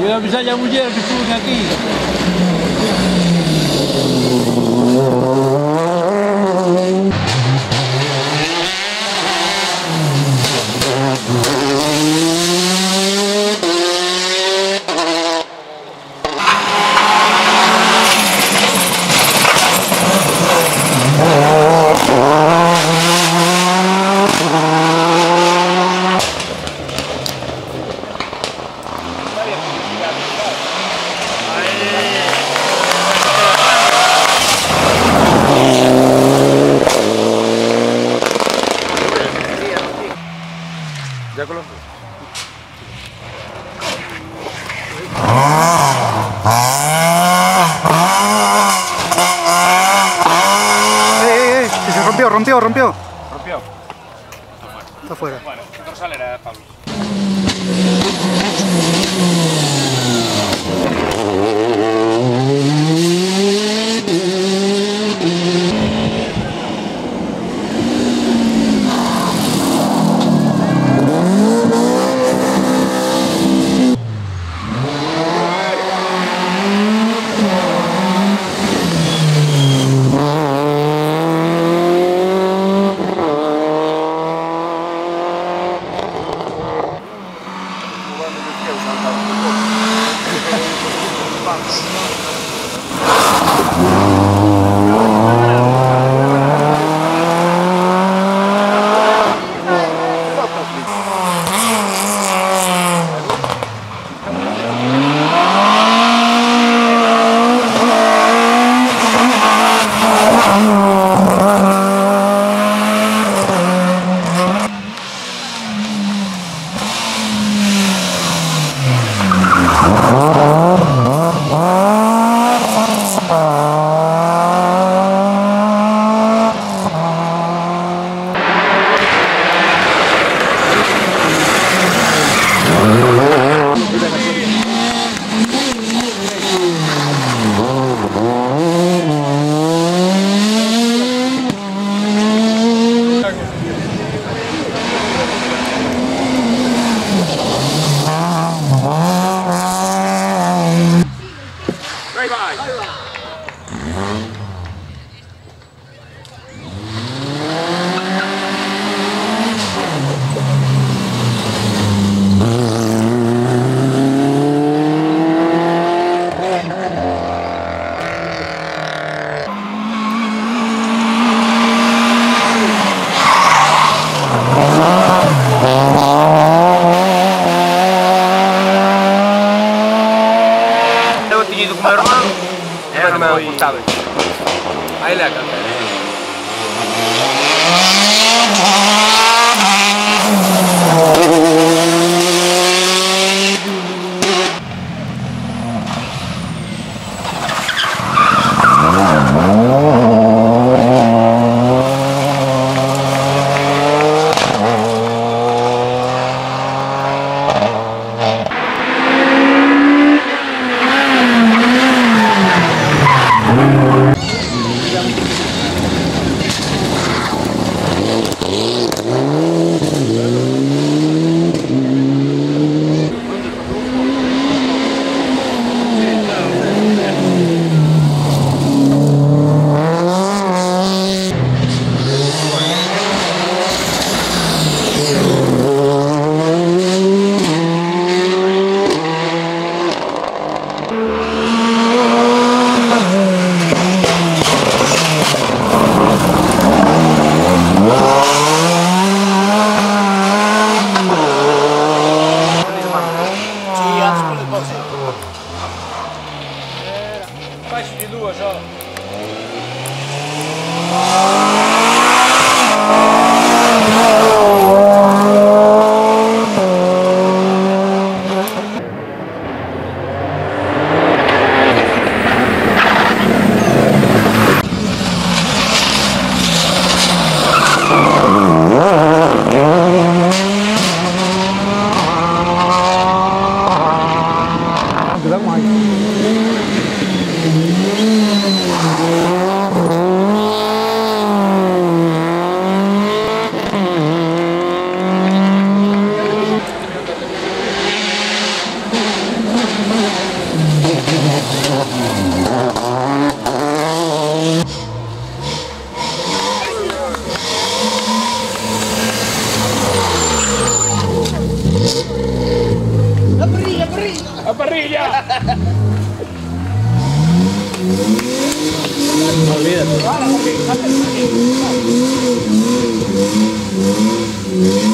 Dia bisa yang mujir di sini. Rompió, rompió, rompió. Rompió. Está afuera. Bueno, dorsal era Pablo. Ага. ra ngoài. ¡La parrilla! ¡Escucha,